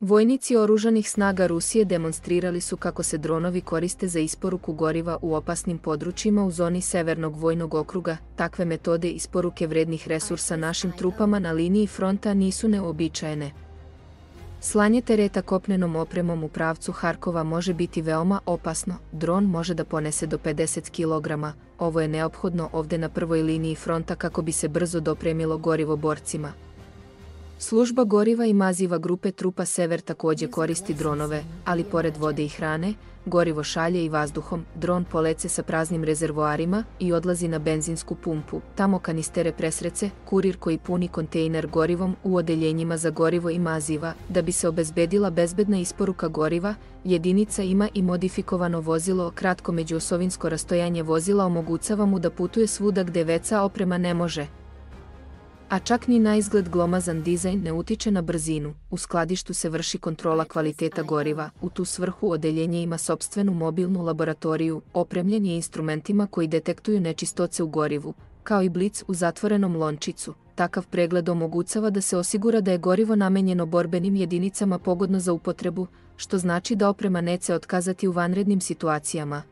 Vojnici oružanih snaga Rusije demonstrirali su kako se dronovi koriste za isporuku goriva u opasnim područjima u zoni Severnog vojnog okruga. Takve metode isporuke vrednih resursa našim trupama na liniji fronta nisu neobičajene. Slanje tereta kopnenom opremom u pravcu Harkova može biti veoma opasno. Dron može da ponese do 50 kg. Ovo je neophodno ovde na prvoj liniji fronta kako bi se brzo dopremilo gorivo borcima. Služba goriva i maziva grupe Trupa Sever takođe koristi dronove, ali pored vode i hrane, gorivo šalje i vazduhom, dron polece sa praznim rezervoarima i odlazi na benzinsku pumpu. Tamo kanistere presrece, kurir koji puni kontejner gorivom u odeljenjima za gorivo i maziva. Da bi se obezbedila bezbedna isporuka goriva, jedinica ima i modifikovano vozilo, kratko međuosovinsko rastojanje vozila omogućava mu da putuje svuda gde veca oprema ne može, a čak ni na izgled glomazan dizajn ne utiče na brzinu. U skladištu se vrši kontrola kvaliteta goriva. U tu svrhu odeljenje ima sobstvenu mobilnu laboratoriju, opremljen je instrumentima koji detektuju nečistoce u gorivu, kao i blic u zatvorenom lončicu. Takav pregled omogućava da se osigura da je gorivo namenjeno borbenim jedinicama pogodno za upotrebu, što znači da oprema neće otkazati u vanrednim situacijama.